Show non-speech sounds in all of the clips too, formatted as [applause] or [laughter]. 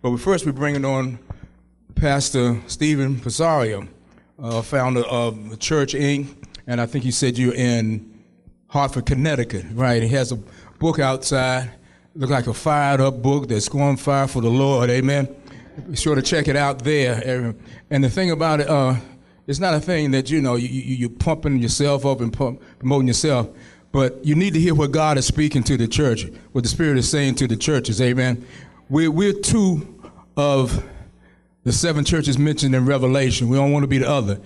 But first, we're bringing on Pastor Stephen Passaro, uh, founder of Church Inc., and I think he said you're in Hartford, Connecticut, right? He has a book outside, look like a fired up book that's going fire for the Lord, amen. Be sure to check it out there. And the thing about it, uh, it's not a thing that you know you, you you're pumping yourself up and pump, promoting yourself, but you need to hear what God is speaking to the church, what the Spirit is saying to the churches, amen. We're, we're two of the seven churches mentioned in Revelation. We don't want to be the other.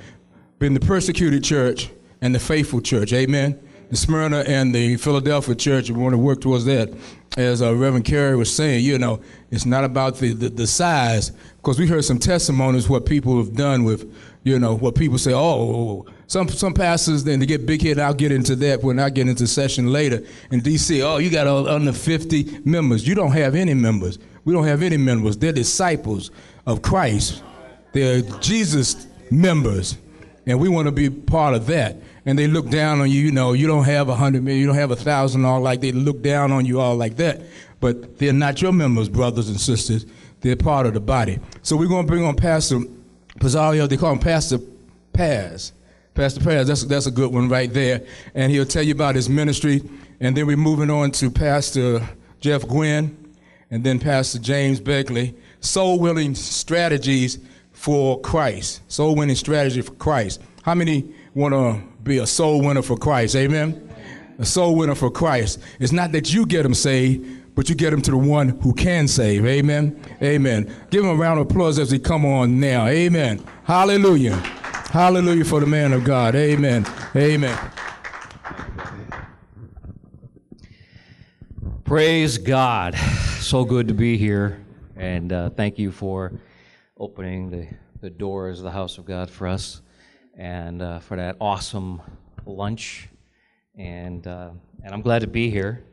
Been the persecuted church and the faithful church, amen the Smyrna and the Philadelphia church, we want to work towards that. As uh, Reverend Carey was saying, you know, it's not about the, the, the size, because we heard some testimonies what people have done with, you know, what people say, oh, some some pastors then to get big head. I'll get into that when I get into session later in DC. Oh, you got under 50 members. You don't have any members. We don't have any members. They're disciples of Christ. They're Jesus members, and we want to be part of that and they look down on you. You know, you don't have a hundred million, you don't have a thousand, all like they look down on you all like that. But they're not your members, brothers and sisters. They're part of the body. So we're going to bring on Pastor Passaro. They call him Pastor Paz. Pastor Paz, that's, that's a good one right there. And he'll tell you about his ministry. And then we're moving on to Pastor Jeff Gwinn and then Pastor James Begley. Soul winning strategies for Christ. Soul winning strategy for Christ. How many want to be a soul winner for Christ. Amen? A soul winner for Christ. It's not that you get them saved, but you get them to the one who can save. Amen? Amen. Give him a round of applause as he come on now. Amen. Hallelujah. Hallelujah for the man of God. Amen. Amen. Praise God. So good to be here. And uh, thank you for opening the, the doors of the house of God for us and uh, for that awesome lunch. And, uh, and I'm glad to be here.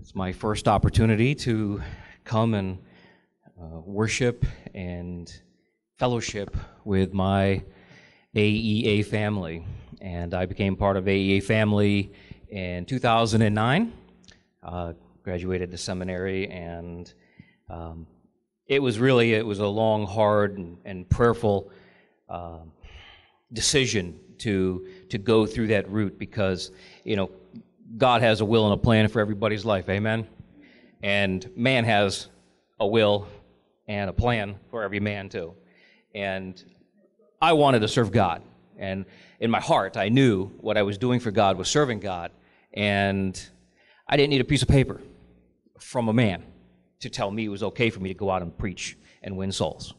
It's my first opportunity to come and uh, worship and fellowship with my AEA family. And I became part of AEA family in 2009. Uh, graduated the seminary, and um, it was really it was a long, hard, and, and prayerful uh, decision to to go through that route because you know God has a will and a plan for everybody's life. Amen. And man has a will and a plan for every man too. And I wanted to serve God. And in my heart, I knew what I was doing for God was serving God. And I didn't need a piece of paper from a man to tell me it was okay for me to go out and preach and win souls.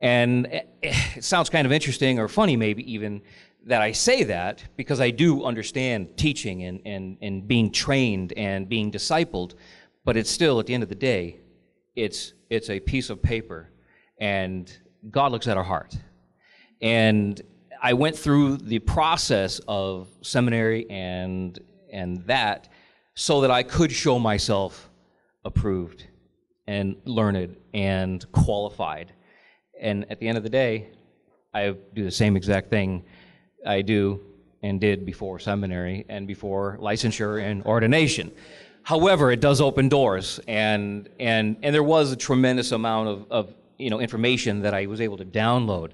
And it sounds kind of interesting or funny, maybe even, that I say that because I do understand teaching and, and, and being trained and being discipled, but it's still, at the end of the day, it's, it's a piece of paper, and God looks at our heart. And I went through the process of seminary and, and that so that I could show myself approved and learned and qualified and at the end of the day, I do the same exact thing I do and did before seminary and before licensure and ordination. However, it does open doors, and and and there was a tremendous amount of, of you know information that I was able to download,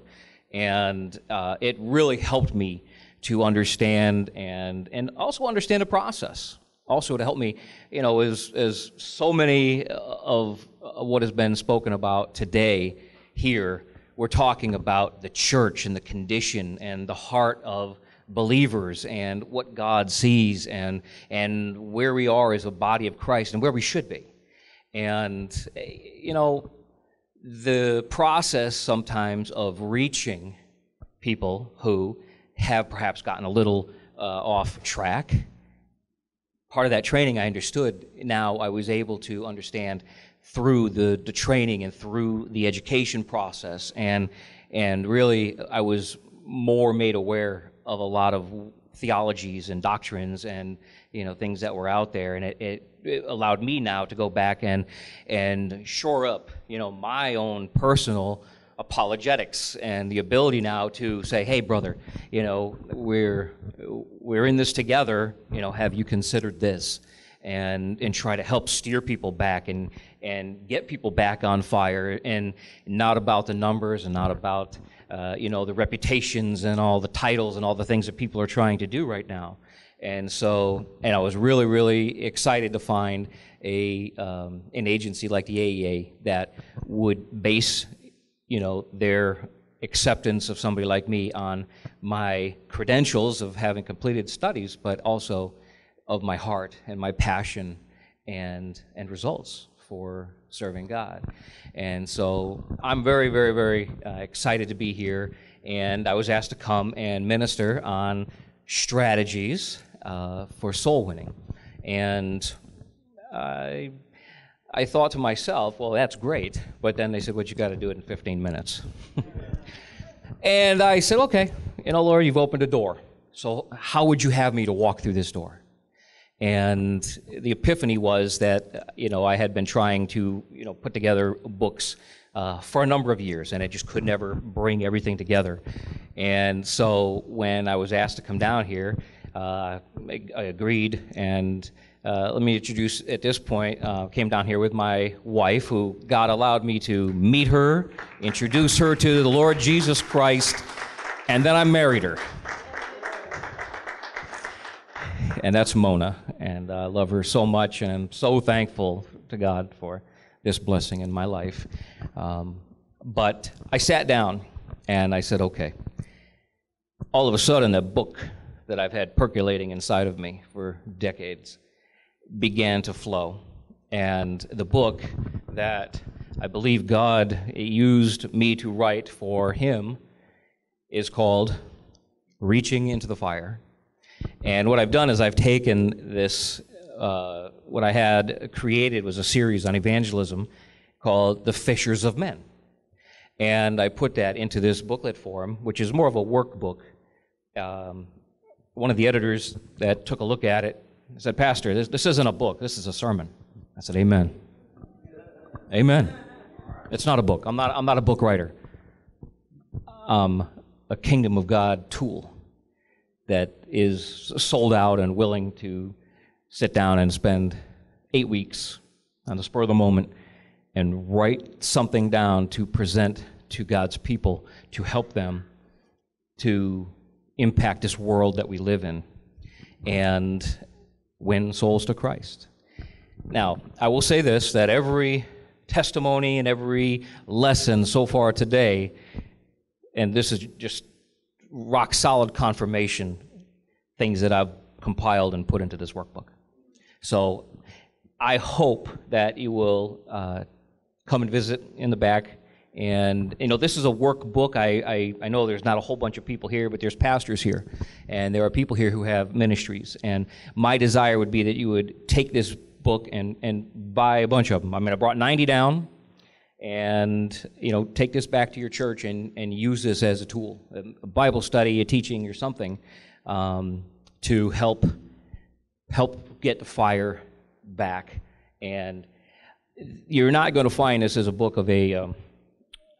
and uh, it really helped me to understand and and also understand the process. Also to help me, you know, as as so many uh, of uh, what has been spoken about today here, we're talking about the church and the condition and the heart of believers and what God sees and, and where we are as a body of Christ and where we should be. And, eh, you know, the process sometimes of reaching people who have perhaps gotten a little uh, off track. Part of that training I understood, now I was able to understand through the, the training and through the education process. And, and really, I was more made aware of a lot of theologies and doctrines and you know things that were out there and it, it, it, allowed me now to go back and and shore up you know my own personal apologetics and the ability now to say hey brother you know we're we're in this together you know have you considered this? And, and try to help steer people back and, and get people back on fire and not about the numbers and not about uh, you know the reputations and all the titles and all the things that people are trying to do right now and so and i was really really excited to find a um, an agency like the aea that would base you know their acceptance of somebody like me on my credentials of having completed studies but also of my heart and my passion and and results for serving God. And so I'm very, very, very uh, excited to be here. And I was asked to come and minister on strategies for soul winning. And I, I thought to myself, well, that's great. But then they said, well, you got to do it in 15 minutes. [laughs] and I said, okay, you know, Lord, you've opened a door. So how would you have me to walk through this door? And the epiphany was that, you know, I had been trying to, you know, put together books uh, for a number of years, and I just could never bring everything together. And so when I was asked to come down here, uh, I agreed. And uh, let me introduce at this point, uh, came down here with my wife, who God allowed me to meet her, introduce her to the Lord Jesus Christ, and then I married her and that's Mona. And I love her so much, and I'm so thankful to God for this blessing in my life. Um, but I sat down and I said, okay. All of a sudden, a book that I've had percolating inside of me for decades began to flow. And the book that I believe God used me to write for Him is called Reaching into the Fire and what I've done is I've taken this, uh, what I had created was a series on evangelism called The Fishers of Men. And I put that into this booklet form, which is more of a workbook. Um, one of the editors that took a look at it said, Pastor, this, this isn't a book, this is a sermon. I said, Amen. Amen. It's not a book. I'm not, I'm not a book writer. I'm a kingdom of God tool that is sold out and willing to sit down and spend eight weeks on the spur of the moment and write something down to present to God's people to help them to impact this world that we live in and win souls to Christ. Now, I will say this that every testimony and every lesson so far today, and this is just rock solid confirmation things that I've compiled and put into this workbook. So I hope that you will uh, come and visit in the back. And you know, this is a workbook. I, I, I know there's not a whole bunch of people here, but there's pastors here, and there are people here who have ministries. And my desire would be that you would take this book and, and buy a bunch of them. I mean, I brought 90 down and you know take this back to your church and, and use this as a tool a bible study a teaching or something um, to help help get the fire back and you're not going to find this as a book of a um,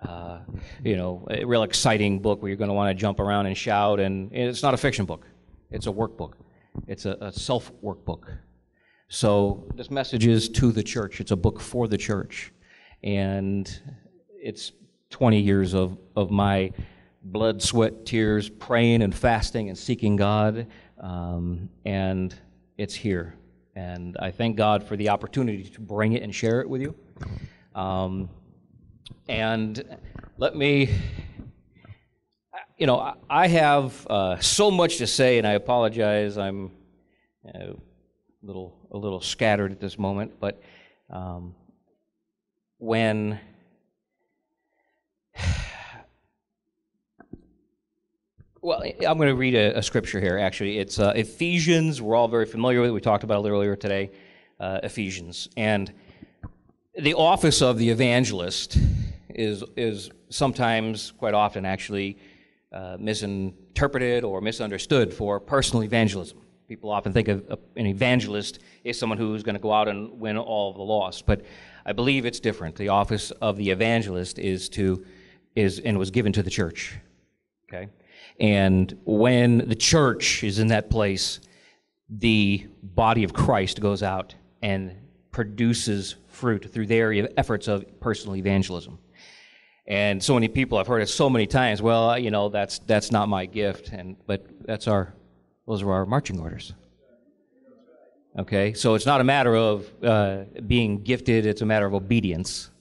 uh, you know a real exciting book where you're going to want to jump around and shout and, and, it's not a fiction book it's a workbook it's a, a self workbook so this message is to the church it's a book for the church and it's 20 years of, of my blood, sweat, tears, praying and fasting and seeking God. Um, and it's here. And I thank God for the opportunity to bring it and share it with you. Um, and let me, you know, I have uh, so much to say, and I apologize. I'm a little, a little scattered at this moment, but um, when [sighs] well i'm going to read a, a scripture here actually. It's uh, ephesians. We're all very familiar with it. We talked about it earlier today. Uh, ephesians. And the office of the evangelist is is sometimes quite often actually uh, misinterpreted or misunderstood for personal evangelism people often think of an evangelist as someone who's going to go out and win all of the lost but I believe it's different. The office of the evangelist is to is and was given to the church. Okay? And when the church is in that place, the body of Christ goes out and produces fruit through their efforts of personal evangelism. And so many people, I've heard it so many times, well, you know, that's, that's not my gift. And, but that's our, those are our marching orders. Okay, so it's not a matter of uh, being gifted, it's a matter of obedience.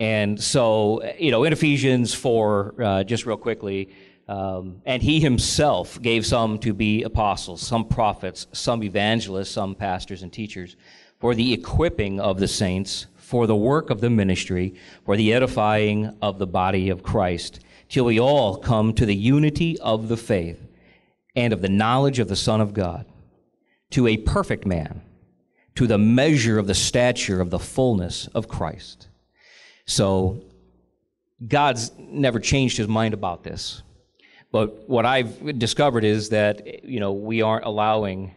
And so, you know, in Ephesians 4, uh, just real quickly, um, and he himself gave some to be apostles, some prophets, some evangelists, some pastors and teachers, for the equipping of the saints, for the work of the ministry, for the edifying of the body of Christ, till we all come to the unity of the faith and of the knowledge of the Son of God, to a perfect man, to the measure of the stature of the fullness of Christ so God's never changed his mind about this. But what I've discovered is that, you know, we aren't allowing,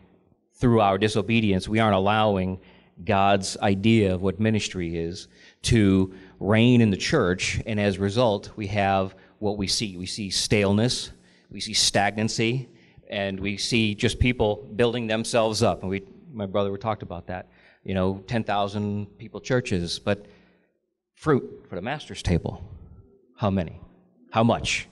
through our disobedience, we aren't allowing God's idea of what ministry is to reign in the church. And as a result, we have what we see. We see staleness, we see stagnancy, and we see just people building themselves up. And we, my brother, we talked about that. You know, 10,000 people churches. But fruit for the master's table. How many? How much?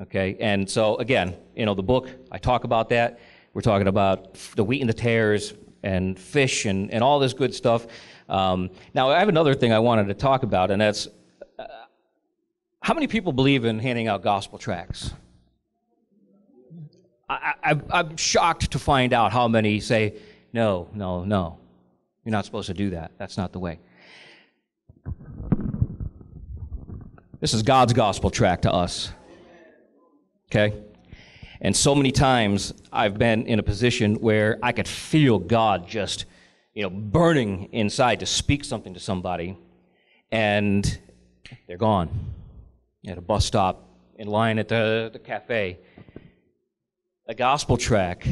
Okay, and so again, you know, the book, I talk about that. We're talking about the wheat and the tares and fish and, and all this good stuff. Um, now, I have another thing I wanted to talk about, and that's uh, how many people believe in handing out gospel tracts? I, am shocked to find out how many say, no, no, no. You're not supposed to do that. That's not the way. This is God's gospel tract to us. Okay? And so many times I've been in a position where I could feel God just, you know, burning inside to speak something to somebody, and they're gone at a bus stop, in line at the, the cafe. A gospel track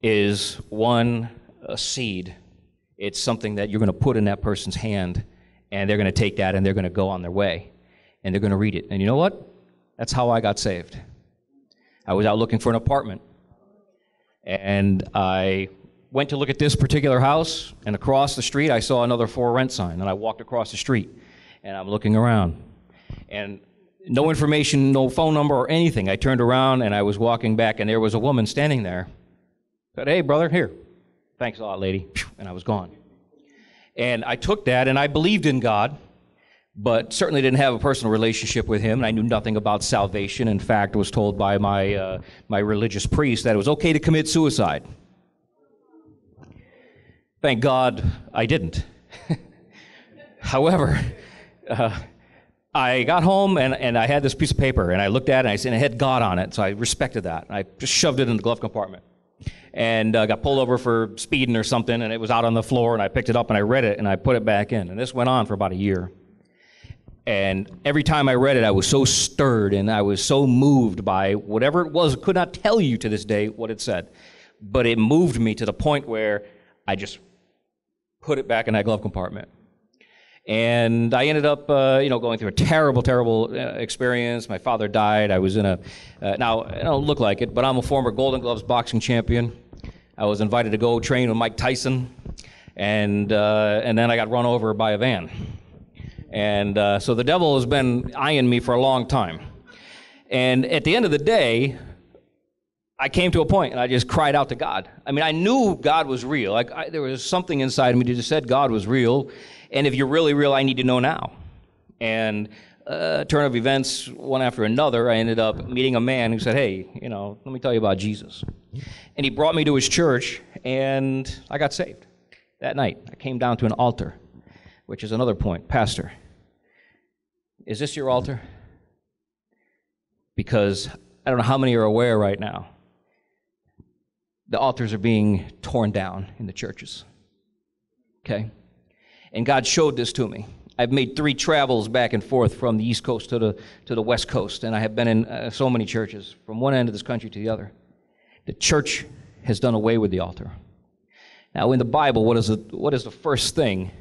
is one, seed. It's something that you're going to put in that person's hand and they're going to take that and they're going to go on their way and they're going to read it. And you know what? That's how I got saved. I was out looking for an apartment and I went to look at this particular house and across the street I saw another for rent sign and I walked across the street and I'm looking around and no information, no phone number or anything. I turned around and I was walking back and there was a woman standing there. I said, "Hey brother, here. Thanks a lot, lady." And I was gone. And I took that and I believed in God, but certainly didn't have a personal relationship with Him. And I knew nothing about salvation. In fact, was told by my, uh, my religious priest that it was okay to commit suicide. Thank God I didn't. [laughs] However, uh, I got home and, and I had this piece of paper and I looked at it and I said, it had God on it, so I respected that. I just shoved it in the glove compartment and uh, got pulled over for speeding or something, and it was out on the floor, and I picked it up and I read it and I put it back in. And this went on for about a year. And every time I read it, I was so stirred and I was so moved by whatever it was. I could not tell you to this day what it said, but it moved me to the point where I just put it back in that glove compartment. And I ended up, uh, you know, going through a terrible, terrible uh, experience. My father died. I was in a, uh, now, I don't look like it, but I'm a former Golden Gloves boxing champion. I was invited to go train with Mike Tyson, and, uh, and then I got run over by a van. And uh, so the devil has been eyeing me for a long time. And at the end of the day, I came to a point and I just cried out to God. I mean, I knew God was real. Like I, there was something inside me that just said God was real, and if you're really real, I need to know now. And uh, turn of events, one after another, I ended up meeting a man who said, Hey, you know, let me tell you about Jesus. And he brought me to his church, and I got saved that night. I came down to an altar, which is another point. Pastor, is this your altar? Because I don't know how many are aware right now. The altars are being torn down in the churches. Okay? And God showed this to me. I've made three travels back and forth from the East Coast to the, to the West Coast, and I have been in uh, so many churches from one end of this country to the other. The church has done away with the altar. Now, in the Bible, what is the, what is the first thing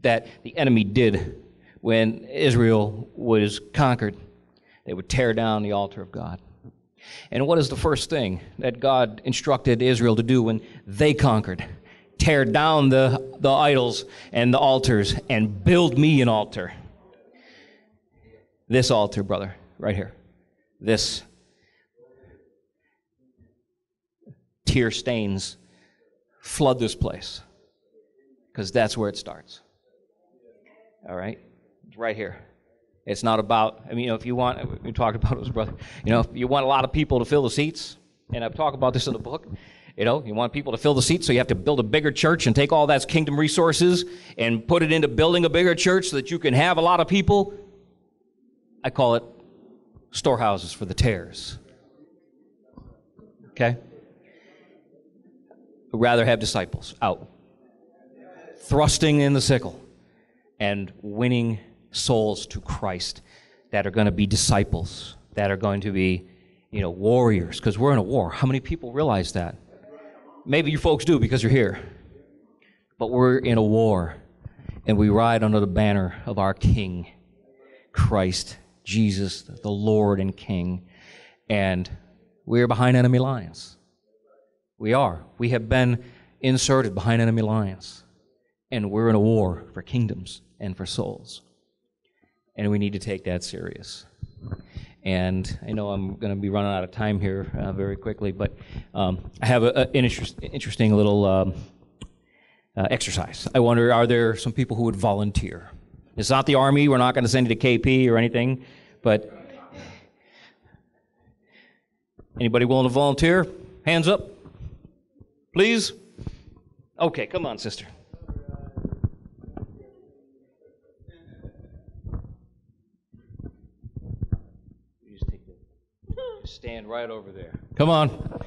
that the enemy did when Israel was conquered? They would tear down the altar of God. And what is the first thing that God instructed Israel to do when they conquered? Tear down the, the idols and the altars and build me an altar. This altar, brother, right here. This. Tear stains flood this place because that's where it starts. All right? Right here. It's not about, I mean, you know, if you want, we talked about it with brother, you know, if you want a lot of people to fill the seats, and I've talked about this in the book, you know, you want people to fill the seats, so you have to build a bigger church and take all that kingdom resources and put it into building a bigger church so that you can have a lot of people. I call it storehouses for the tares. Okay? I'd rather have disciples out, thrusting in the sickle and winning souls to Christ that are going to be disciples, that are going to be, you know, warriors, because we're in a war. How many people realize that? Maybe you folks do because you're here. But we're in a war, and we ride under the banner of our King, Christ, Jesus, the Lord and King, and we're behind enemy lines. We are. We have been inserted behind enemy lines, and we're in a war for kingdoms and for souls and we need to take that serious. And I know I'm going to be running out of time here uh, very quickly, but um, I have an interest, interesting little um, uh, exercise. I wonder, are there some people who would volunteer? It's not the Army. We're not going to send you to KP or anything, but anybody willing to volunteer? Hands up, please. Okay, come on, sister. Stand right over there. Come on.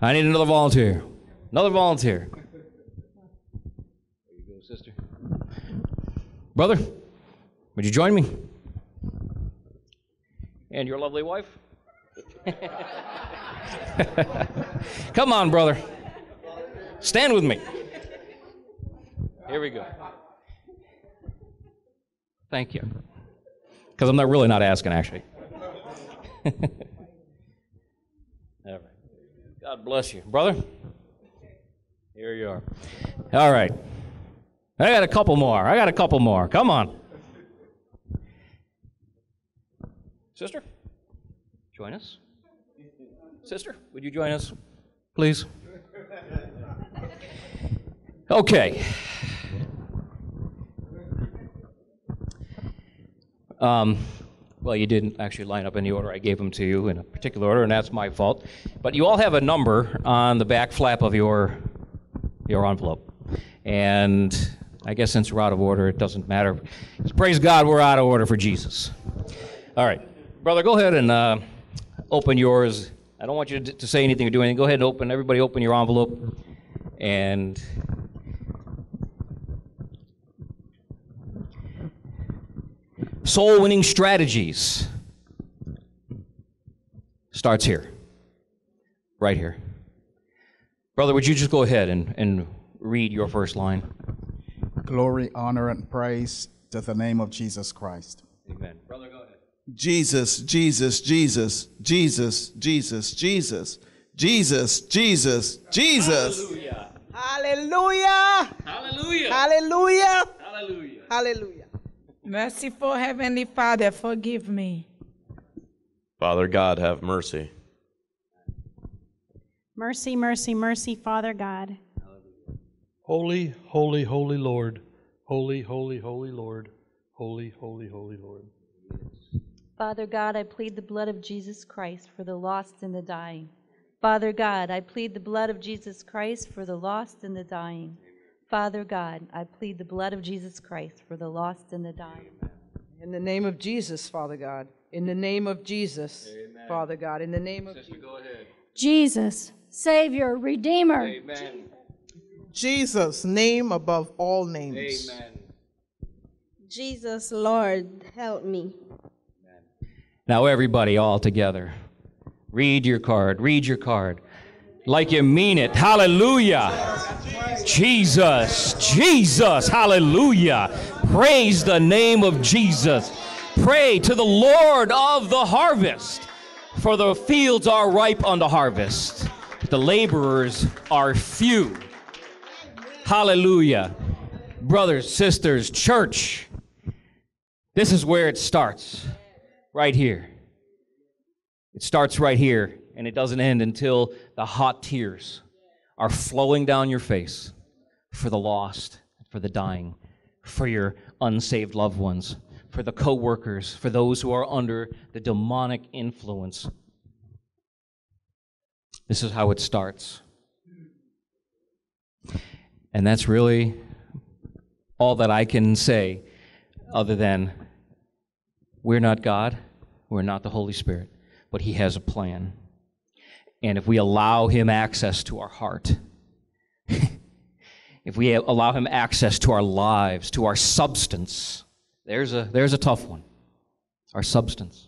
I need another volunteer. Another volunteer. There you go, sister. Brother, would you join me? And your lovely wife? [laughs] Come on, brother. Stand with me. Here we go. Thank you. Because I'm not really not asking, actually. [laughs] God bless you. Brother, here you are. All right. I got a couple more. I got a couple more. Come on. Sister, join us. Sister, would you join us, please? Okay. Um, well, you didn't actually line up in the order I gave them to you in a particular order, and that's my fault. But you all have a number on the back flap of your your envelope, and I guess since we're out of order, it doesn't matter. Praise God, we're out of order for Jesus. All right, brother, go ahead and uh, open yours. I don't want you to, to say anything or do anything. Go ahead and open. Everybody, open your envelope, and soul winning strategies starts here, right here. Brother, would you just go ahead and, and read your first line? Glory, honor, and praise to the name of Jesus Christ. Amen. Brother, go ahead. Jesus, Jesus, Jesus, Jesus, Jesus, Jesus, Jesus, Jesus, Jesus. Hallelujah. Hallelujah. Hallelujah. Hallelujah. Hallelujah. Hallelujah. Merciful Heavenly Father, forgive me. Father God, have mercy. Mercy, mercy, mercy, Father God. Holy, holy, holy Lord. Holy, holy, holy Lord. Holy, holy, holy Lord. Father God, I plead the blood of Jesus Christ for the lost and the dying. Father God, I plead the blood of Jesus Christ for the lost and the dying. Father God, I plead the blood of Jesus Christ for the lost and the dying. In the name of Jesus, Father God. In the name of Jesus, Amen. Father God. In the name of Sister, go ahead. Jesus, Savior, Redeemer. Amen. Jesus, name above all names. Amen. Jesus, Lord, help me. Now, everybody, all together, read your card. Read your card like you mean it. Hallelujah. Jesus, Jesus, hallelujah. Praise the name of Jesus. Pray to the Lord of the harvest For the fields are ripe unto harvest, the laborers are few. Hallelujah. Brothers, sisters, church, this is where it starts, right here. It starts right here, and it doesn't end until the hot tears are flowing down your face for the lost, for the dying, for your unsaved loved ones, for the co-workers, for those who are under the demonic influence. This is how it starts. And that's really all that I can say other than we're not God, we're not the Holy Spirit, but He has a plan. And if we allow Him access to our heart, [laughs] if we allow Him access to our lives, to our substance, there's a, there's a tough one. Our substance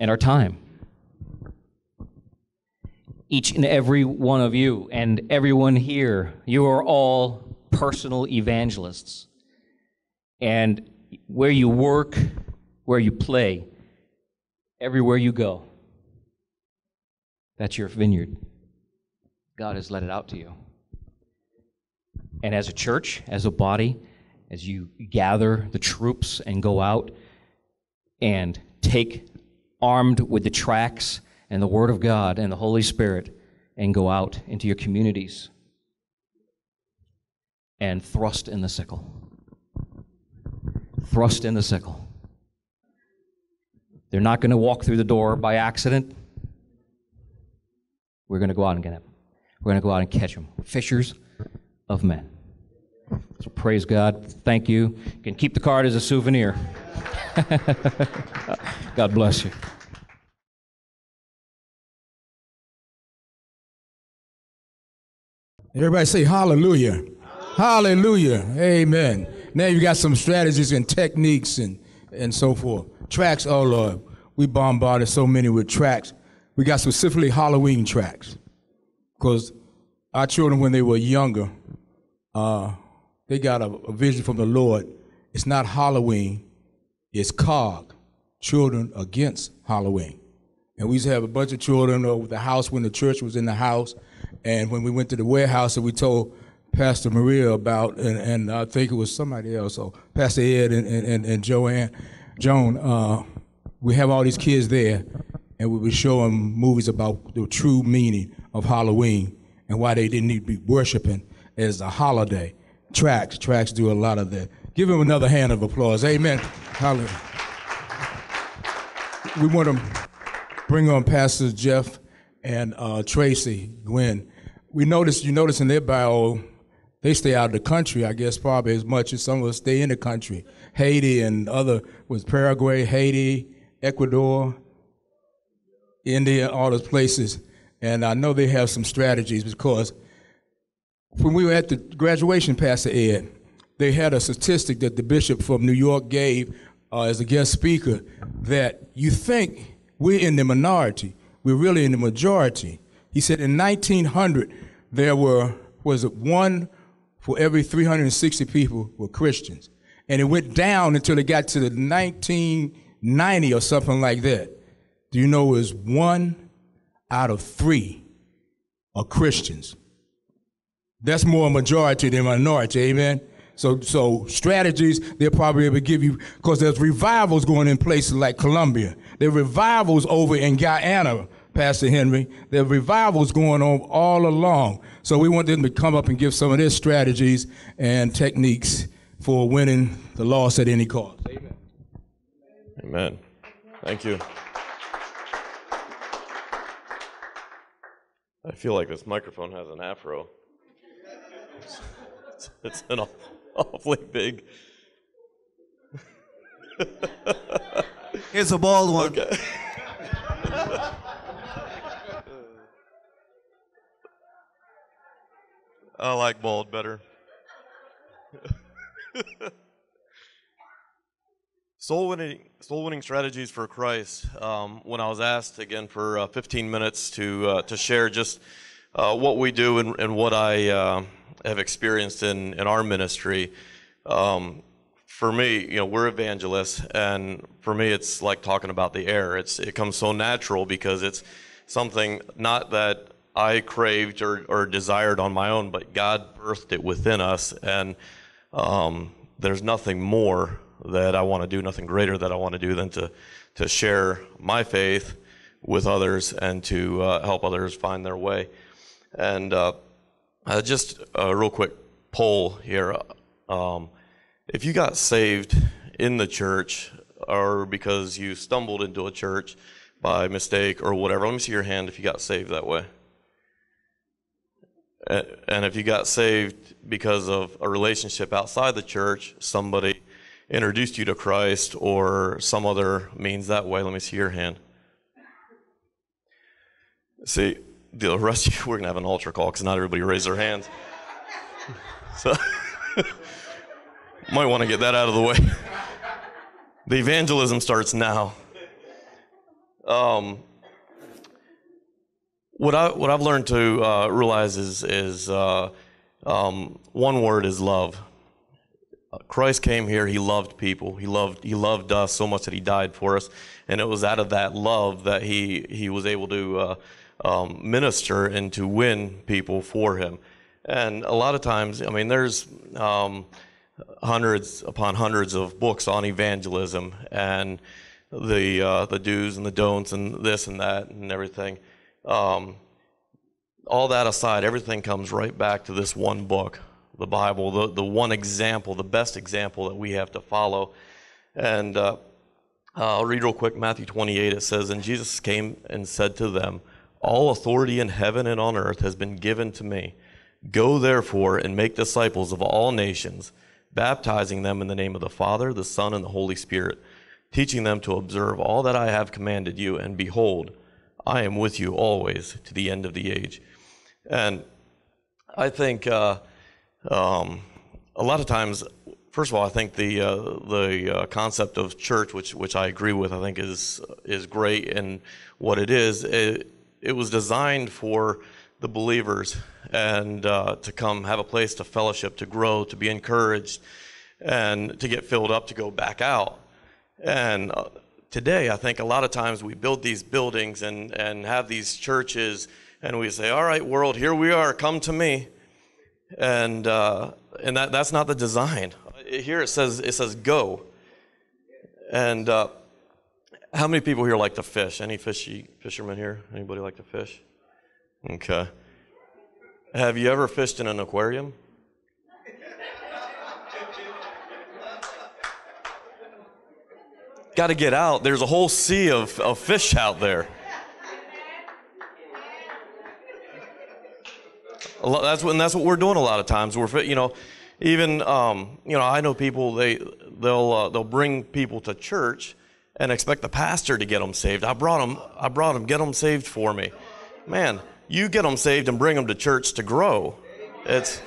and our time. Each and every one of you and everyone here, you are all personal evangelists. And where you work, where you play, everywhere you go, that's your vineyard. God has let it out to you. And as a church, as a body, as you gather the troops and go out and take armed with the tracts and the Word of God and the Holy Spirit and go out into your communities and thrust in the sickle. Thrust in the sickle. They're not going to walk through the door by accident. We're going to go out and get them. We're going to go out and catch them. Fishers of men. So praise God. Thank you. You can keep the card as a souvenir. [laughs] God bless you. Everybody say hallelujah. Hallelujah. Amen. Now you got some strategies and techniques and, and so forth. Tracks, oh Lord. We bombarded so many with tracks. We got specifically Halloween tracks. Because our children, when they were younger, uh, they got a, a vision from the Lord. It's not Halloween, it's COG, Children Against Halloween. And we used to have a bunch of children over the house when the church was in the house. And when we went to the warehouse and we told Pastor Maria about, and, and I think it was somebody else, so Pastor Ed and, and, and Joanne, Joan, uh, we have all these kids there, and we would show them movies about the true meaning of Halloween and why they didn't need to be worshiping as a holiday. Tracks, tracks do a lot of that. Give him another hand of applause. Amen. Hallelujah. We want to bring on Pastor Jeff and uh, Tracy Gwinn. We noticed, you notice in their bio, they stay out of the country, I guess, probably as much as some of us stay in the country. Haiti and other, was Paraguay, Haiti, Ecuador, India, all those places. And I know they have some strategies because when we were at the graduation, Pastor Ed, they had a statistic that the bishop from New York gave uh, as a guest speaker that you think we're in the minority, we're really in the majority. He said in 1900 there were was it one for every 360 people were Christians, and it went down until it got to the 1990 or something like that. Do you know was one out of three are Christians? That's more a majority than minority, amen? So, so strategies they'll probably able to give you because there's revivals going in places like Colombia. There are revivals over in Guyana, Pastor Henry. There are revivals going on all along. So we want them to come up and give some of their strategies and techniques for winning the loss at any cost. Amen. Amen. Thank you. I feel like this microphone has an afro. It's, [laughs] it's an aw- awfully big. it's a bald one. Okay. [laughs] I like bald better. [laughs] soul winning, soul winning strategies for Christ. Um, when I was asked again for uh, 15 minutes to uh, to share just uh, what we do and, and what I uh, have experienced in in our ministry. Um, for me, you know, we're evangelists, and for me, it's like talking about the air. It's it comes so natural because it's something not that I craved or, or desired on my own, but God birthed it within us, and um, there's nothing more that I want to do, nothing greater that I want to do than to to share my faith with others and to uh, help others find their way. And uh, uh, just a real quick poll here. Um, if you got saved in the church or because you stumbled into a church by mistake or whatever, let me see your hand if you got saved that way. And if you got saved because of a relationship outside the church, somebody introduced you to Christ or some other means that way, let me see your hand. See, the rest of you, we're going to have an altar call because not everybody raised their hands. So, [laughs] might want to get that out of the way. [laughs] The evangelism starts now. Um, what I what I've learned to uh, realize is is uh, um, one word is love. Christ came here. He loved people. He loved he loved us so much that he died for us, and it was out of that love that he he was able to uh, um, minister and to win people for him. And a lot of times, I mean, there's um, hundreds upon hundreds of books on evangelism and the uh, the do's and the don'ts and this and that and everything. Um, all that aside, everything comes right back to this one book, the Bible, the, the one example, the best example that we have to follow. And uh, I'll read real quick Matthew 28. It says, And Jesus came and said to them, All authority in heaven and on earth has been given to me. Go therefore and make disciples of all nations, baptizing them in the name of the Father, the Son, and the Holy Spirit, teaching them to observe all that I have commanded you. And behold, I am with you always to the end of the age. And I think uh, um, a lot of times, first of all, I think the uh, the uh, concept of church, which which I agree with, I think is is great and what it is. It, it was designed for the believers and uh, to come have a place to fellowship, to grow, to be encouraged, and to get filled up to go back out. And uh, today, I think a lot of times we build these buildings and, and have these churches, and we say, All right, world, here we are, come to me. And, uh, and that, that's not the design. Here it says, it says go. And uh, how many people here like to fish? Any fishy fishermen here? Anybody like to fish? Okay. Have you ever fished in an aquarium? [laughs] Got to get out. There's a whole sea of, of fish out there. That's what, that's what we're doing a lot of times. We're, you know, even, um, you know, I know people, they, they'll, uh, they'll bring people to church and expect the pastor to get them saved. I brought them, I brought them, get them saved for me. Man, you get them saved and bring them to church to grow. It's,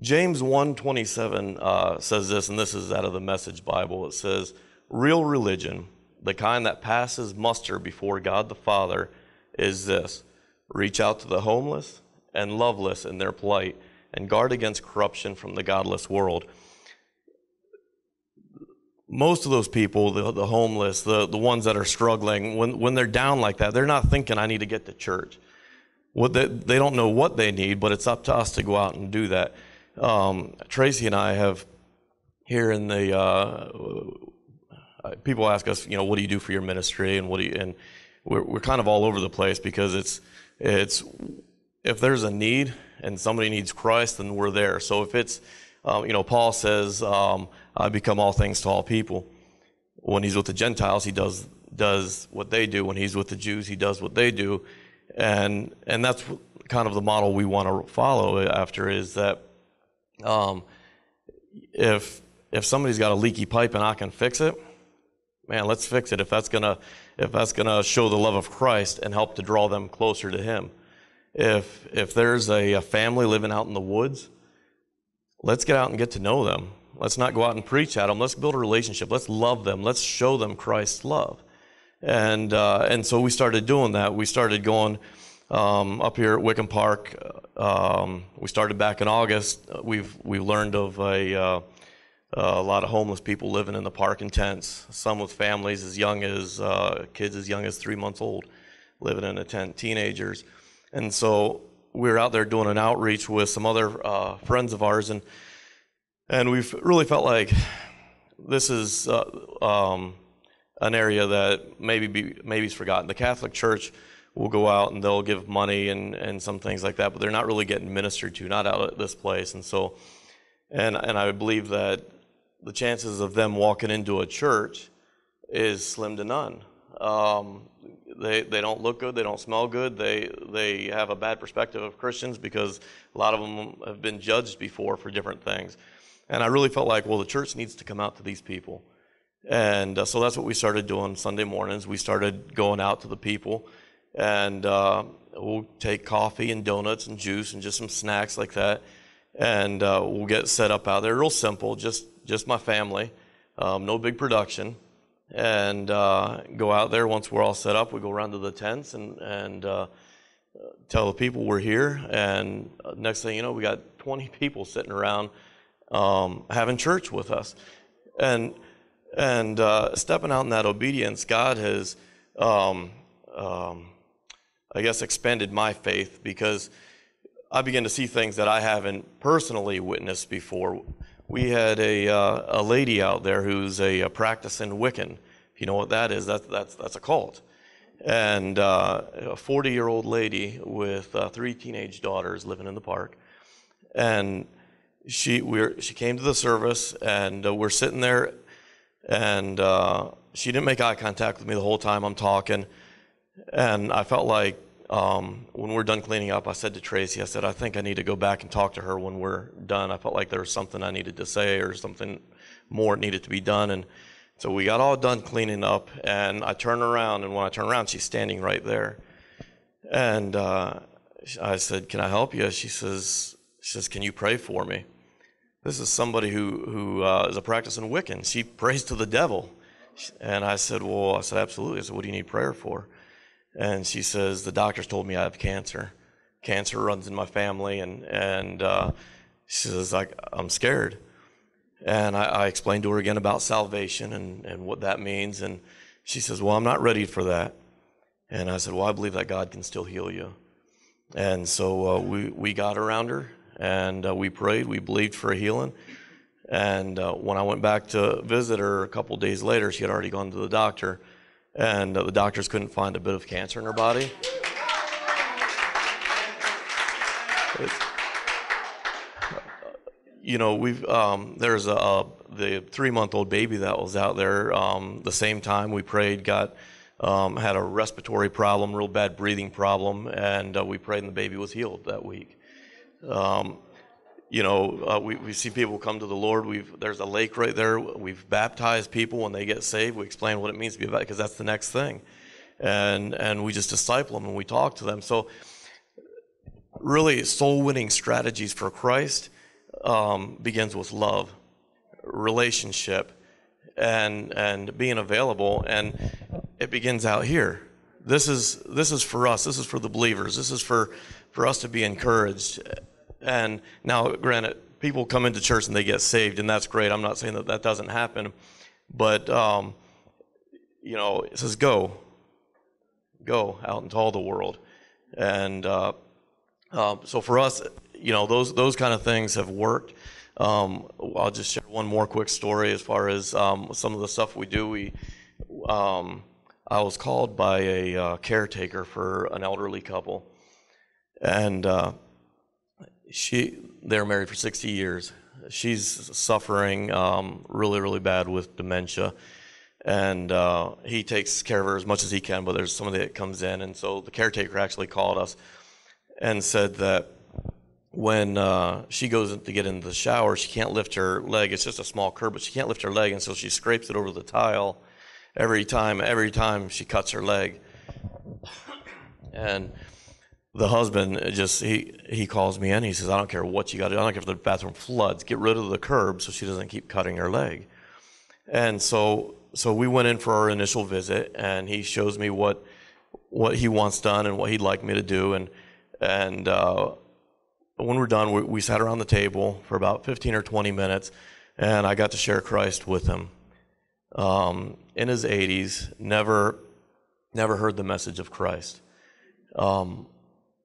James 1:27 uh, says this, and this is out of the Message Bible. It says, "Real religion, the kind that passes muster before God the Father, is this: reach out to the homeless and loveless in their plight, and guard against corruption from the godless world." Most of those people, the, the homeless, the, the ones that are struggling, when, when they're down like that, they're not thinking, "I need to get to church." What they, they don't know what they need, but it's up to us to go out and do that um, Tracy and I have here in the uh, people ask us, you know, what do you do for your ministry, and what do you, and we're we're kind of all over the place because it's it's if there's a need and somebody needs Christ, then we're there. So if it's um, you know, Paul says, um, "I become all things to all people." When he's with the Gentiles, he does does what they do. When he's with the Jews, he does what they do, and and that's kind of the model we want to follow after is that um, if if somebody's got a leaky pipe and I can fix it, man, let's fix it. If that's gonna if that's gonna show the love of Christ and help to draw them closer to Him. If if there's a, a family living out in the woods, let's get out and get to know them. Let's not go out and preach at them. Let's build a relationship. Let's love them. Let's show them Christ's love. And uh, and so we started doing that. We started going um, up here at Wickham Park. Um, we started back in August. We've we learned of a, uh, a lot of homeless people living in the park in tents. Some with families as young as uh, kids as young as three months old, living in a tent. Teenagers, and so we were out there doing an outreach with some other uh, friends of ours, and and we've really felt like this is uh, um, an area that maybe be, maybe is forgotten. The Catholic Church will go out and they'll give money and, and some things like that, but they're not really getting ministered to, not out at this place. And so, and and I believe that the chances of them walking into a church is slim to none. Um, they they don't look good, they don't smell good, they they have a bad perspective of Christians because a lot of them have been judged before for different things. And I really felt like, well, the church needs to come out to these people. And uh, so that's what we started doing Sunday mornings. We started going out to the people, and uh, we'll take coffee and donuts and juice and just some snacks like that. And uh, we'll get set up out there, real simple, just, just my family, um, no big production. And uh, go out there once we're all set up. We go around to the tents and, and uh, tell the people we're here. And uh, next thing you know, we got [laughs] 20 people sitting around um, having church with us. And and uh, stepping out in that obedience, God has, um, um, I guess, expanded my faith because I began to see things that I haven't personally witnessed before. We had a, uh, a lady out there who's a, a, practicing Wiccan. If you know what that is, that's, that's, that's a cult. And uh, a 40 year old lady with uh, three teenage daughters living in the park. And she, we she came to the service, and uh, we're sitting there and uh, she didn't make eye contact with me the whole time I'm talking. And I felt like um, when we're done cleaning up, I said to Tracy, I said, I think I need to go back and talk to her when we're done. I felt like there was something I needed to say or something more needed to be done. And so we got all done cleaning up, and I turn around, and when I turn around, she's standing right there. And uh, I said, "Can I help you?" She says, "She says, can you pray for me?" This is somebody who, who uh, is a practicing Wiccan. She prays to the devil. And I said, Well, I said, Absolutely. I said, What do you need prayer for? And she says, The doctors told me I have cancer. Cancer runs in my family. And, and uh, she says, I, I'm scared. And I, I explained to her again about salvation and, and what that means. And she says, Well, I'm not ready for that. And I said, Well, I believe that God can still heal you. And so uh, we, we got around her and uh, we prayed. We believed for a healing. And uh, when I went back to visit her a couple days later, she had already gone to the doctor, and the doctors couldn't find a bit of cancer in her body. you know, we've um, there's a, a the three month old baby that was out there. Um, the same time we prayed, got um, had a respiratory problem, real bad breathing problem, and uh, we prayed, and the baby was healed that week. Um, you know, uh, we, we see people come to the Lord. We've, there's a lake right there. We've baptized people when they get saved. We explain what it means to be baptized because that's the next thing. And, and we just disciple them and we talk to them. So, really, soul winning strategies for Christ um, begins with love, relationship, and, and being available. And it begins out here. This is, this is for us, this is for the believers, this is for, for us to be encouraged and now, granted, people come into church and they get saved, and that's great. I'm not saying that that doesn't happen, but um, you know, it says go, go out into all the world, and uh, uh, so for us, you know, those those kind of things have worked. Um, I'll just share one more quick story as far as um, some of the stuff we do. We um, I was called by a uh, caretaker for an elderly couple, and she they're married for 60 years. She's suffering um, really, really bad with dementia, and uh, he takes care of her as much as he can. But there's somebody that comes in, and so the caretaker actually called us and said that when uh, she goes to get into the shower, she can't lift her leg. It's just a small curb, but she can't lift her leg, and so she scrapes it over the tile every time. Every time she cuts her leg, and the husband just he he calls me in. He says, "I don't care what you got to do. I don't care if the bathroom floods. Get rid of the curb so she doesn't keep cutting her leg." And so so we went in for our initial visit, and he shows me what what he wants done and what he'd like me to do. And and uh, when we're done, we, we sat around the table for about 15 or 20 minutes, and I got to share Christ with him. Um, in his 80s, never never heard the message of Christ. Um,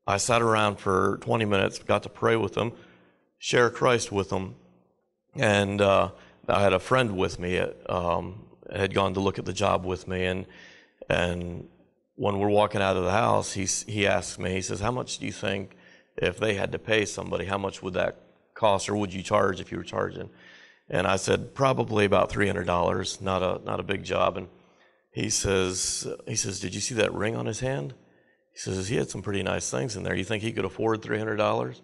I sat around for 20 minutes, got to pray with them, share Christ with them, and uh, I had a friend with me. Um, had gone to look at the job with me, and and when we're walking out of the house, he he asks me, he says, "How much do you think if they had to pay somebody, how much would that cost, or would you charge if you were charging?" And I said, "Probably about three hundred dollars. Not a not a big job." And he says, he says, "Did you see that ring on his hand?" He says, "He had some pretty nice things in there. You think he could afford three hundred dollars?"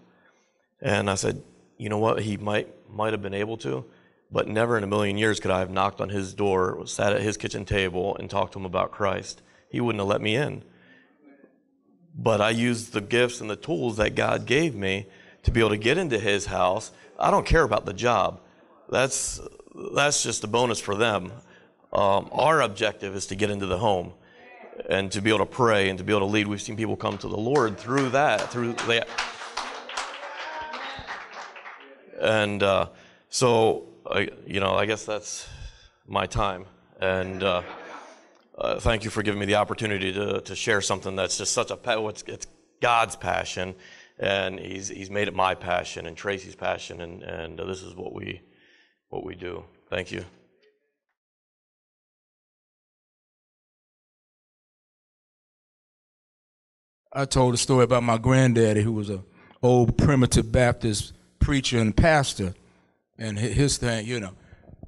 And I said, "You know what? He might might have been able to." But never in a million years could I have knocked on his door, sat at his kitchen table, and talked to him about Christ. He wouldn't have let me in. But I used the gifts and the tools that God gave me to be able to get into his house. I don't care about the job. That's, that's just a bonus for them. Um, our objective is to get into the home and to be able to pray and to be able to lead. We've seen people come to the Lord through that, through that. And uh, so you know, I guess that's my time. And uh, uh, thank you for giving me the opportunity to, to share something that's just such a, it's, it's God's passion. And he's, he's made it my passion and Tracy's passion. And, and this is what we, what we do. Thank you. I told a story about my granddaddy, who was a old primitive Baptist preacher and pastor and his thing, you know,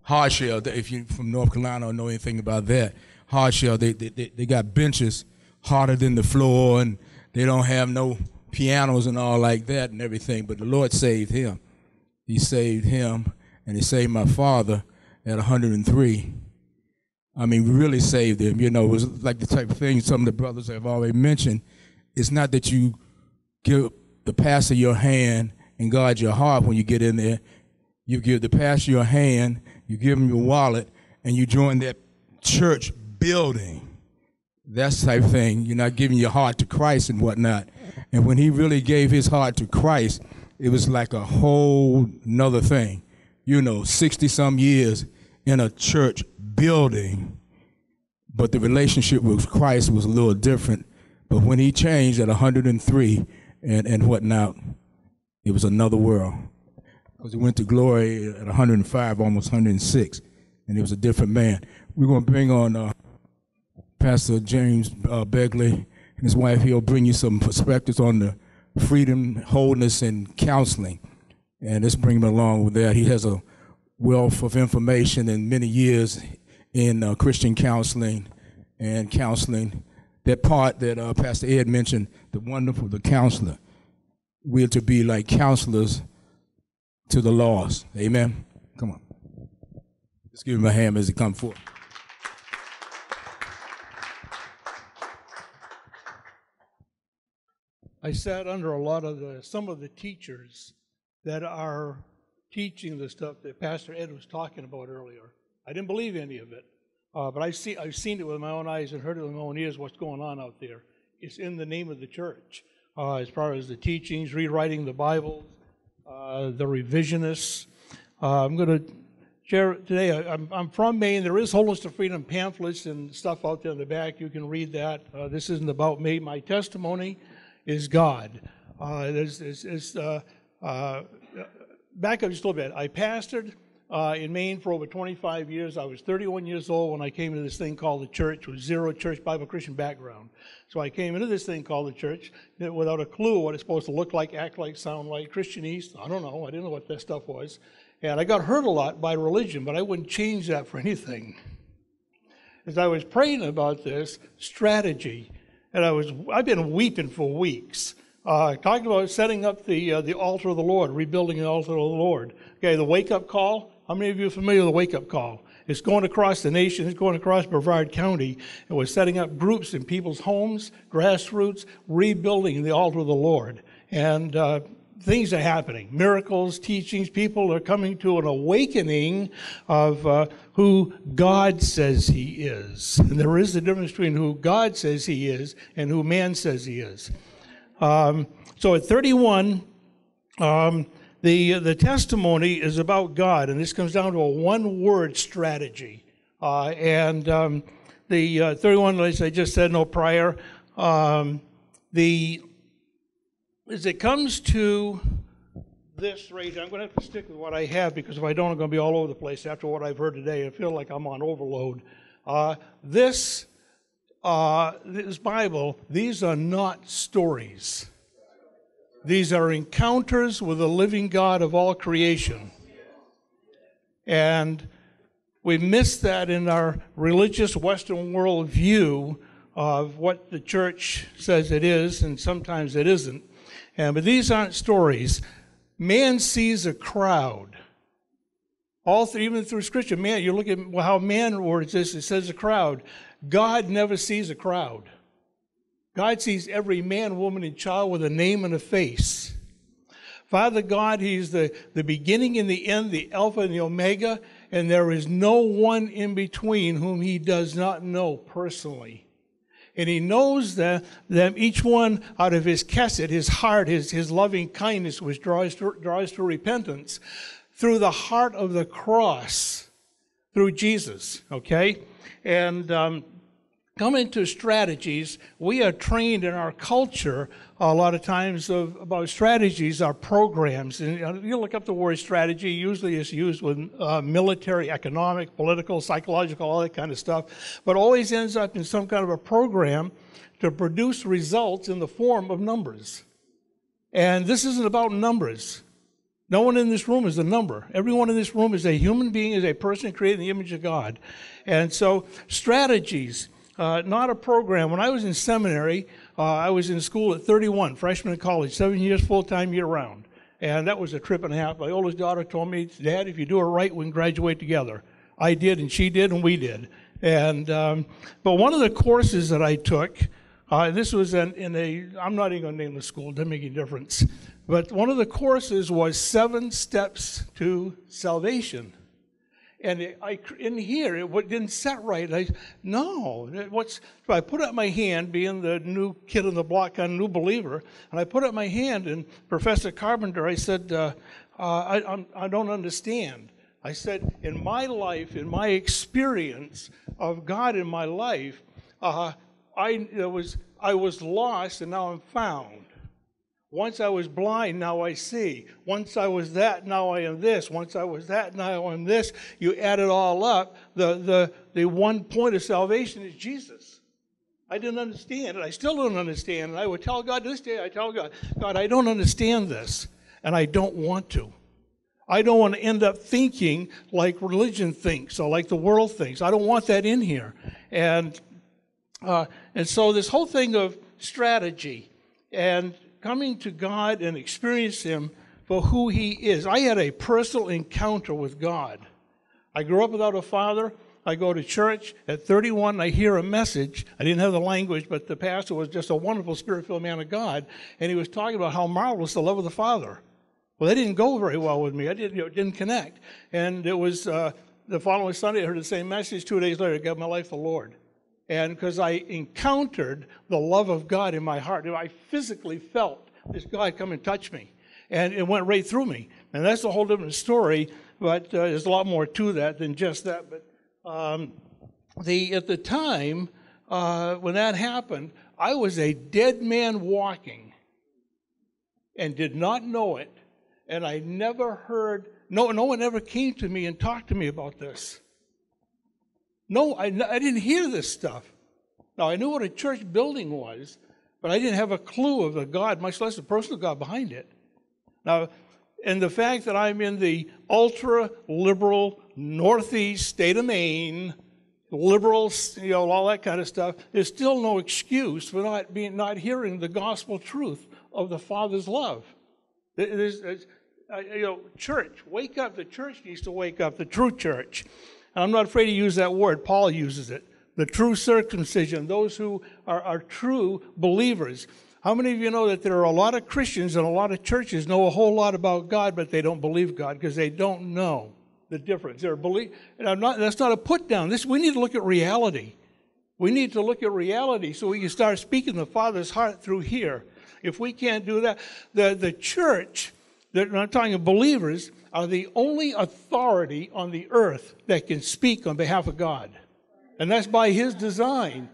hard shell. If you're from North Carolina or know anything about that, hard shell. They they they got benches harder than the floor, and they don't have no pianos and all like that and everything. But the Lord saved him. He saved him, and He saved my father at 103. I mean, really saved him. You know, it was like the type of thing some of the brothers have already mentioned. It's not that you give the pastor your hand and guard your heart when you get in there you give the pastor your hand, you give him your wallet, and you join that church building. That's type of thing. You're not giving your heart to Christ and whatnot. And when he really gave his heart to Christ, it was like a whole nother thing. You know, 60 some years in a church building, but the relationship with Christ was a little different. But when he changed at 103 and, and whatnot, it was another world because he went to glory at 105, almost 106, and he was a different man. We're going to bring on uh, Pastor James uh, Begley and his wife. He'll bring you some perspectives on the freedom, wholeness, and counseling. And let's bring him along with that. He has a wealth of information and many years in uh, Christian counseling and counseling. That part that uh, Pastor Ed mentioned, the wonderful, the counselor. We're to be like counselors to the lost. Amen. Come on. Let's give him a hand as he come forth. I sat under a lot of the some of the teachers that are teaching the stuff that Pastor Ed was talking about earlier. I didn't believe any of it, uh, but I see I've seen it with my own eyes and heard it with my own ears. What's going on out there? It's in the name of the church, uh, as far as the teachings, rewriting the Bible, uh, the revisionists. Uh, I'm going to share today. I, am I'm from Maine. There is Holiness to Freedom pamphlets and stuff out there in the back. You can read that. Uh, this isn't about me. My testimony is God. Uh, there's, there's, back up just a little bit. I pastored uh, in Maine for over 25 years. I was 31 years old when I came to this thing called the church with zero church Bible Christian background. So I came into this thing called the church without a clue what it's supposed to look like, act like, sound like. Christianese, I don't know. I didn't know what that stuff was. And I got hurt a lot by religion, but I wouldn't change that for anything. As I was praying about this strategy, and I was, I've been weeping for weeks. Uh, talking about setting up the uh, the altar of the Lord, rebuilding the altar of the Lord. Okay, the wake up call. How many of you are familiar with the wake up call? It's going across the nation, it's going across Brevard County, and we're setting up groups in people's homes, grassroots, rebuilding the altar of the Lord. And uh, things are happening miracles, teachings. People are coming to an awakening of uh, who God says He is. And there is a difference between who God says He is and who man says He is. Um, so at 31, um, the, the testimony is about God, and this comes down to a one word strategy. Uh, and um, the uh, 31, as I just said, no prior. Um, the as it comes to this right I'm going to have to stick with what I have because if I don't, I'm going to be all over the place after what I've heard today. I feel like I'm on overload. Uh, this, uh, this Bible, these are not stories. These are encounters with the living God of all creation. And we miss that in our religious Western world view of what the church says it is, and sometimes it isn't. And, but these aren't stories. Man sees a crowd. All through, even through Scripture, man, you look at how man words this, it says a crowd. God never sees a crowd. God sees every man, woman, and child with a name and a face. Father God, He's the, the beginning and the end, the Alpha and the Omega, and there is no one in between whom He does not know personally and he knows them each one out of his kesed, his heart, his, his loving kindness, which draws to, draws to repentance, through the heart of the cross, through Jesus. Okay, and um, coming to strategies, we are trained in our culture a lot of times of, about strategies our programs. And you look up the word strategy, usually it's used with uh, military, economic, political, psychological, all that kind of stuff, but always ends up in some kind of a program to produce results in the form of numbers. And this isn't about numbers. No one in this room is a number. Everyone in this room is a human being, is a person created in the image of God. And so, strategies, uh, not a program. When I was in seminary, uh, I was in school at 31, freshman in college, seven years full time year round. And that was a trip and a half. My oldest daughter told me, Dad, if you do it right, we can graduate together. I did, and she did, and we did. And um, but one of the courses that I took, uh, this was in, in a, I'm not even going to name the school, it doesn't make any difference. But one of the courses was Seven Steps to Salvation and it, I in here it didn't set right. I no, what's so I put up my hand, being the new kid on the block, of new believer, and I put up my hand, and Professor Carpenter, I said, uh, uh, I, I'm, I don't understand. I said, in my life, in my experience of God in my life, uh, I was I was lost, and now I'm found. Once I was blind, now I see. Once I was that, now I am this. Once I was that, now I am this. You add it all up. The, the, the one point of salvation is Jesus. I didn't understand it. I still don't understand it. I would tell God this day, I tell God, God, I don't understand this, and I don't want to. I don't want to end up thinking like religion thinks or like the world thinks. I don't want that in here. And, uh, and so this whole thing of strategy and coming to God and experience Him for who He is. I had a personal encounter with God. I grew up without a father. I go to church at 31. I hear a message. I didn't have the language, but the pastor was just a wonderful spirit filled man of God. And he was talking about how marvelous the love of the Father. Well, that didn't go very well with me. I didn't, you know, didn't connect. And it was uh, the following Sunday, I heard the same message. Two days later, I gave my life to the Lord. And because I encountered the love of God in my heart, I physically felt this God come and touch me. And it went right through me. And that's a whole different story, but uh, there's a lot more to that than just that. But um, the, at the time uh, when that happened, I was a dead man walking and did not know it. And I never heard, no, no one ever came to me and talked to me about this. No, I, I didn't hear this stuff. Now, I knew what a church building was, but I didn't have a clue of the God, much less a personal God behind it. Now, and the fact that I'm in the ultra liberal northeast state of Maine, liberals, you know, all that kind of stuff, is still no excuse for not being not hearing the gospel truth of the Father's love. There's, there's, you know, church, wake up. The church needs to wake up. The true church. And I'm not afraid to use that word. Paul uses it. The true circumcision, those who are, are true believers. How many of you know that there are a lot of Christians and a lot of churches know a whole lot about God, but they don't believe God because they don't know the difference? They're believe, and not, that's not a put down. This, we need to look at reality. We need to look at reality so we can start speaking the Father's heart through here. If we can't do that, the, the church, that I'm talking of believers, are the only authority on the earth that can speak on behalf of God. And that's by His design.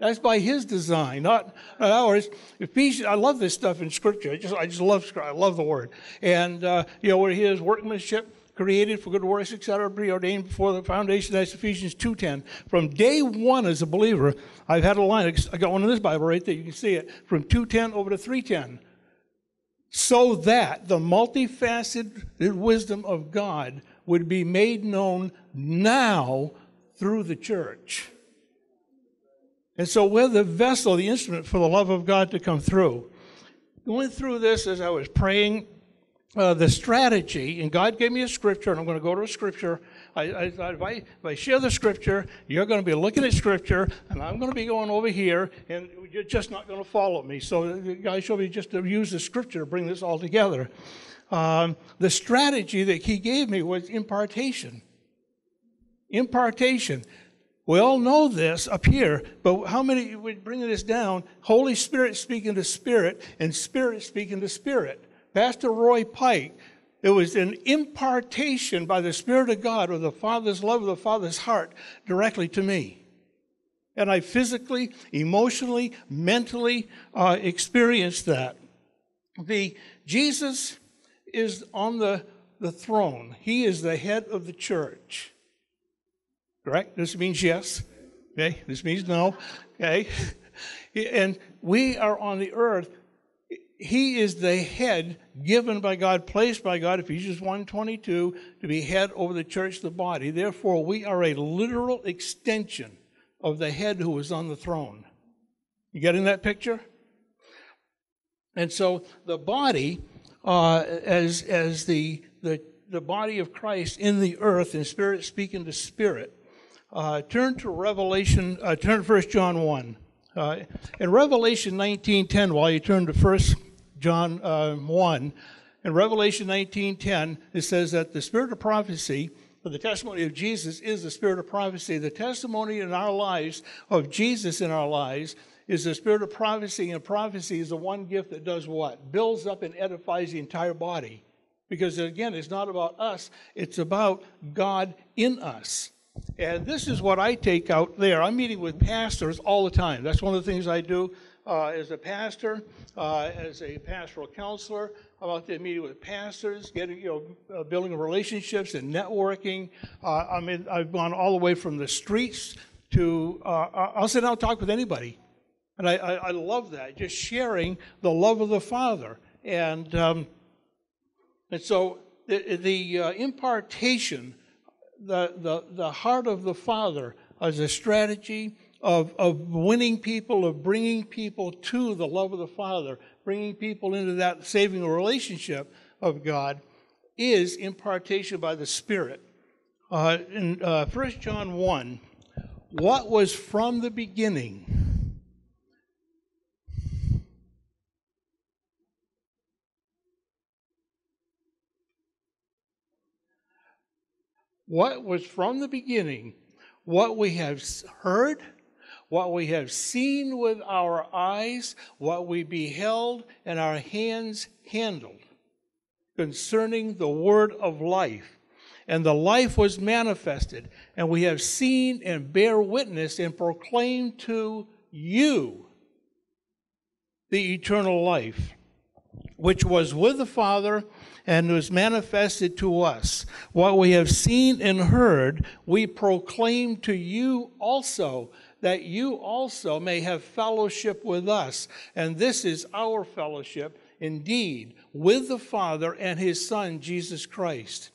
That's by His design, not, not ours. Ephesians, I love this stuff in Scripture. I just, I just love. I love the Word. And, uh, you know, where His workmanship, created for good works, etc., preordained before the foundation. That's Ephesians 2.10. From day one as a believer, I've had a line. I got one in this Bible right there. You can see it. From 2.10 over to 3.10. So that the multifaceted wisdom of God would be made known now through the church. And so we're the vessel, the instrument for the love of God to come through. Going through this as I was praying uh, the strategy, and God gave me a scripture, and I'm going to go to a scripture. I, I if I, if I share the scripture, you're going to be looking at scripture, and I'm going to be going over here, and you're just not going to follow me. So God showed me just to use the scripture to bring this all together. Um, the strategy that He gave me was impartation. Impartation. We all know this up here, but how many, we bring this down, Holy Spirit speaking to Spirit, and Spirit speaking to Spirit. Pastor Roy Pike, it was an impartation by the Spirit of God of the Father's love of the Father's heart directly to me. And I physically, emotionally, mentally uh, experienced that. The Jesus is on the, the throne. He is the head of the church. Correct? This means yes. Okay. This means no. Okay. [laughs] And we are on the earth he is the head given by God, placed by God, Ephesians 1.22, to be head over the church, the body. Therefore, we are a literal extension of the head who is on the throne. You getting that picture? And so the body, uh, as, as the, the, the body of Christ in the earth, in spirit speaking to spirit, uh, turn to Revelation, uh, turn to 1 John 1. Uh, in Revelation 19.10, while you turn to 1 John uh, 1. In Revelation 19:10, it says that the spirit of prophecy, for the testimony of Jesus is the spirit of prophecy. The testimony in our lives of Jesus in our lives is the spirit of prophecy, and prophecy is the one gift that does what? Builds up and edifies the entire body. Because again, it's not about us, it's about God in us. And this is what I take out there. I'm meeting with pastors all the time. That's one of the things I do as a pastor uh, as a pastoral counselor. I'm out there meeting with pastors, getting, you know, uh, building relationships and networking. Uh, I mean, I've gone all the way from the streets to, uh, I'll sit down and talk with anybody. And I, I, I, love that, just sharing the love of the Father. And, um, and so the, the uh, impartation, the, the, the heart of the Father as a strategy, of, of winning people, of bringing people to the love of the Father, bringing people into that saving relationship of God, is impartation by the Spirit. Uh, in uh, 1 John 1, what was from the beginning? What was from the beginning, what we have heard, what we have seen with our eyes, what we beheld and our hands handled concerning the word of life. And the life was manifested, and we have seen and bear witness and proclaim to you the eternal life, which was with the Father and was manifested to us. What we have seen and heard, we proclaim to you also that you also may have fellowship with us. And this is our fellowship, indeed, with the Father and his Son, Jesus Christ.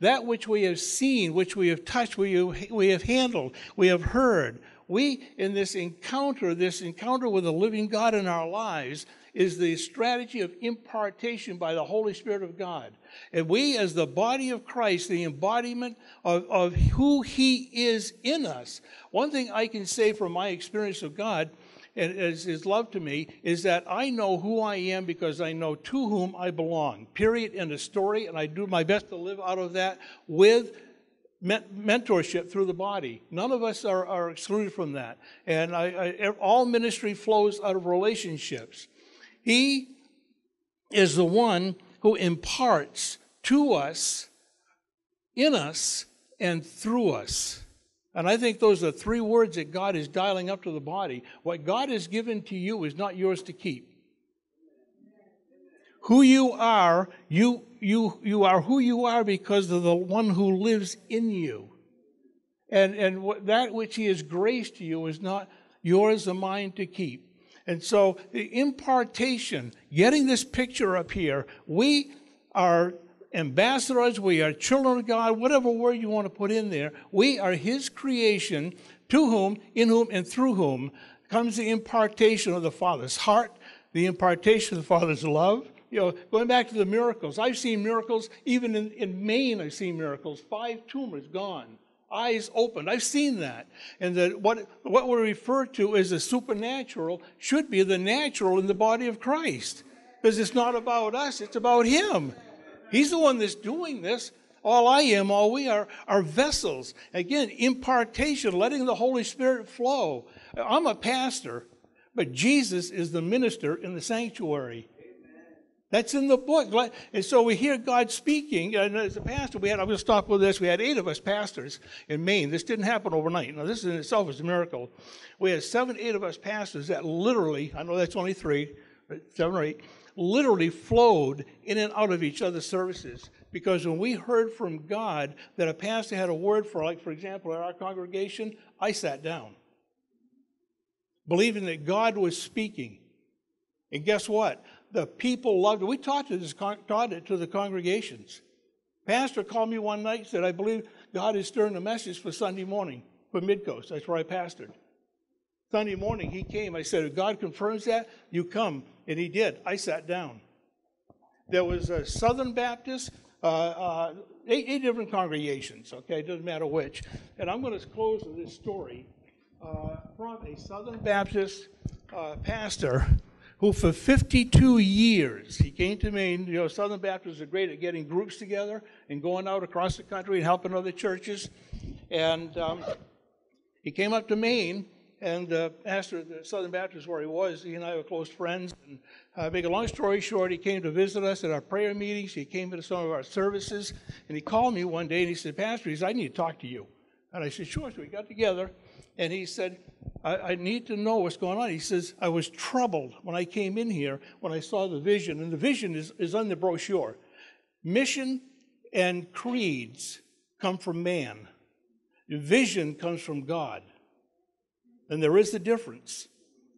That which we have seen, which we have touched, we have, we have handled, we have heard. We, in this encounter, this encounter with the living God in our lives, is the strategy of impartation by the Holy Spirit of God. And we, as the body of Christ, the embodiment of, of who He is in us. One thing I can say from my experience of God and is his love to me is that I know who I am because I know to whom I belong. Period. In the story, and I do my best to live out of that with mentorship through the body. None of us are, are excluded from that. And I, I, all ministry flows out of relationships. He is the one who imparts to us, in us, and through us. And I think those are three words that God is dialing up to the body. What God has given to you is not yours to keep. Who you are, you, you, you are who you are because of the one who lives in you. And, and what, that which he has graced to you is not yours or mine to keep. And so the impartation, getting this picture up here, we are ambassadors, we are children of God, whatever word you want to put in there. We are his creation, to whom, in whom, and through whom comes the impartation of the Father's heart, the impartation of the Father's love, you know, going back to the miracles, I've seen miracles, even in, in Maine, I've seen miracles. Five tumors gone, eyes opened. I've seen that. And that what, what we refer to as the supernatural should be the natural in the body of Christ. Because it's not about us, it's about Him. He's the one that's doing this. All I am, all we are, are vessels. Again, impartation, letting the Holy Spirit flow. I'm a pastor, but Jesus is the minister in the sanctuary. That's in the book. And so we hear God speaking. And as a pastor, we had, I'm going to stop with this. We had eight of us pastors in Maine. This didn't happen overnight. Now, this in itself is a miracle. We had seven, eight of us pastors that literally, I know that's only three, seven or eight, literally flowed in and out of each other's services. Because when we heard from God that a pastor had a word for, like, for example, in our congregation, I sat down, believing that God was speaking. And guess what? The people loved it. We taught it, taught it to the congregations. Pastor called me one night and said, I believe God is stirring a message for Sunday morning for Midcoast. That's where I pastored. Sunday morning, he came. I said, if God confirms that, you come. And he did. I sat down. There was a Southern Baptist, uh, uh, eight, eight, different congregations, okay? It doesn't matter which. And I'm going to close with this story uh, from a Southern Baptist uh, pastor who for 52 years, he came to Maine, you know, Southern Baptists are great at getting groups together and going out across the country and helping other churches. And um, he came up to Maine, and uh, pastor the Southern Baptist where he was, he and I were close friends. And uh, make a long story short, he came to visit us at our prayer meetings. He came to some of our services, and he called me one day and he said, Pastor, he said, I need to talk to you. And I said, Sure. So we got together, and he said, I, I, need to know what's going on. He says, I was troubled when I came in here when I saw the vision, and the vision is, is on the brochure. Mission and creeds come from man, vision comes from God. And there is a difference.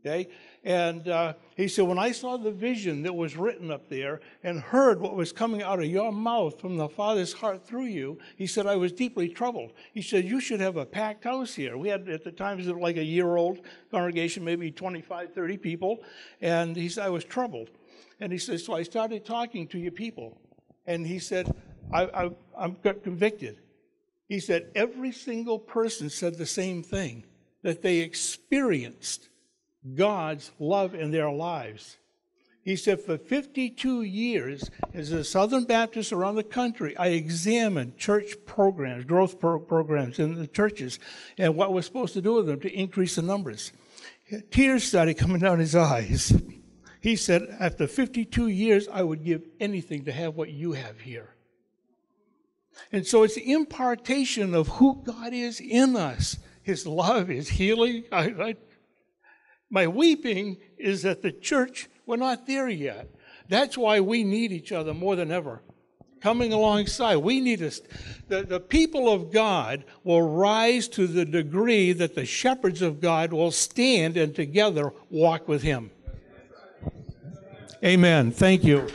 Okay? And uh, he said, When I saw the vision that was written up there and heard what was coming out of your mouth from the Father's heart through you, he said, I was deeply troubled. He said, You should have a packed house here. We had, at the time, it was like a year old congregation, maybe 25, 30 people. And he said, I was troubled. And he said, So I started talking to your people. And he said, I, I, I'm got convicted. He said, Every single person said the same thing that they experienced God's love in their lives. He said, for 52 years, as a Southern Baptist around the country, I examined church programs, growth pro- programs in the churches, and what we're supposed to do with them to increase the numbers. Tears started coming down his eyes. He said, after 52 years, I would give anything to have what you have here. And so it's the impartation of who God is in us. His love, His healing. I, I my weeping is that the church, we're not there yet. That's why we need each other more than ever. Coming alongside, we need us. The, the people of God will rise to the degree that the shepherds of God will stand and together walk with Him. Amen. Thank you.